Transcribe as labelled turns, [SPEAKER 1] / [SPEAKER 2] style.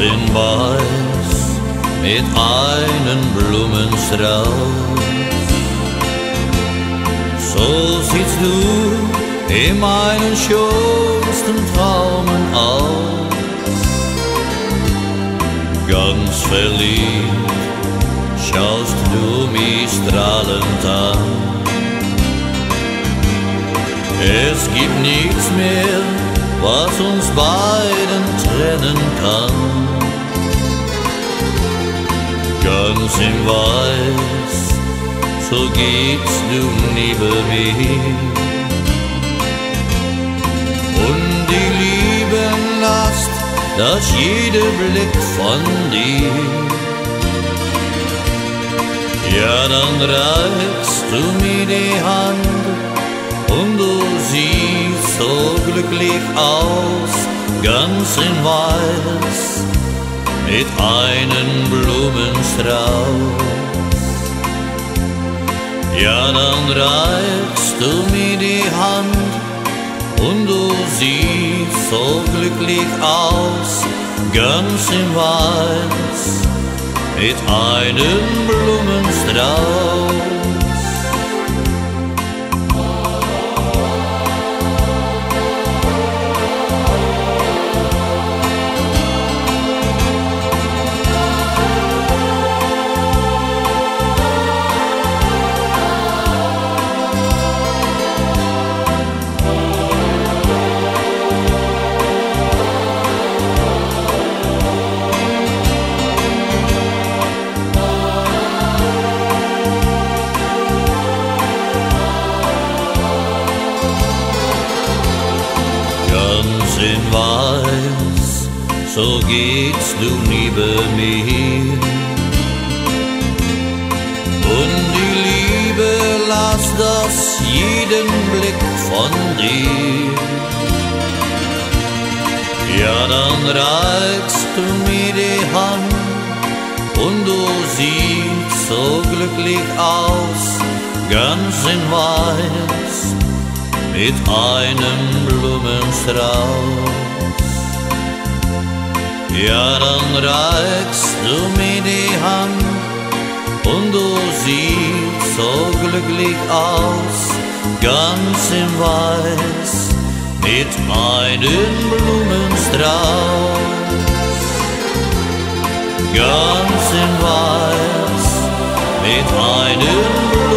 [SPEAKER 1] in Weiß mit einem Blumenstrauß. So siehst du in meinen schönsten Traumen aus. Ganz verliebt schaust du mich strahlend an. Es gibt nichts mehr, was uns beiden Ganz im Weiß, so gehst du neben mir. Und die Liebe lasst, dass jeder Blick von dir. Ja, dann reichst du mir die Hand und du siehst so glücklich aus, ganz in Weiß, mit einem Blumenstrauß. Ja, dann reichst du mir die Hand und du siehst so glücklich aus, ganz in Weiß, mit einem Blumenstrauß. In Weiß, so geht's du neben mir. Und die Liebe las das jeden Blick von dir. Ja, dann reichst du mir die Hand und du siehst so glücklich aus, ganz in Weiß mit einem Blumenstrauß. Ja, dann reichst du mir die Hand und du siehst so glücklich aus, ganz in Weiß, mit einem Blumenstrauß. Ganz in Weiß, mit einem Blumenstrauß.